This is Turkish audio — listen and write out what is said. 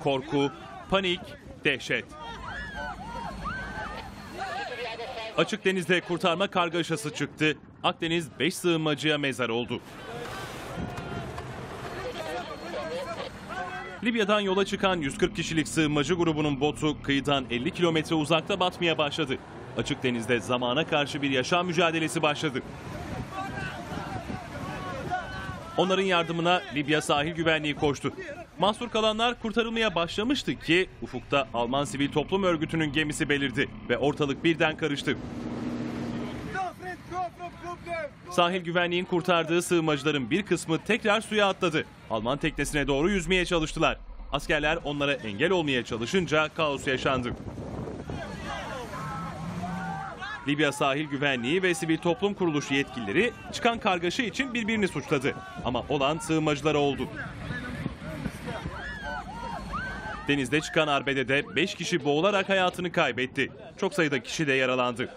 korku, panik, dehşet. Açık denizde kurtarma kargaşası çıktı. Akdeniz 5 sığınmacıya mezar oldu. Libya'dan yola çıkan 140 kişilik sığınmacı grubunun botu kıyıdan 50 kilometre uzakta batmaya başladı. Açık denizde zamana karşı bir yaşam mücadelesi başladı. Onların yardımına Libya sahil güvenliği koştu. Mahsur kalanlar kurtarılmaya başlamıştı ki ufukta Alman Sivil Toplum Örgütü'nün gemisi belirdi ve ortalık birden karıştı. Sahil güvenliğin kurtardığı sığınmacıların bir kısmı tekrar suya atladı. Alman teknesine doğru yüzmeye çalıştılar. Askerler onlara engel olmaya çalışınca kaos yaşandı. Libya Sahil Güvenliği ve Sivil Toplum Kuruluşu yetkilileri çıkan kargaşa için birbirini suçladı. Ama olan sığınmacılara oldu. Denizde çıkan arbedede 5 kişi boğularak hayatını kaybetti. Çok sayıda kişi de yaralandı.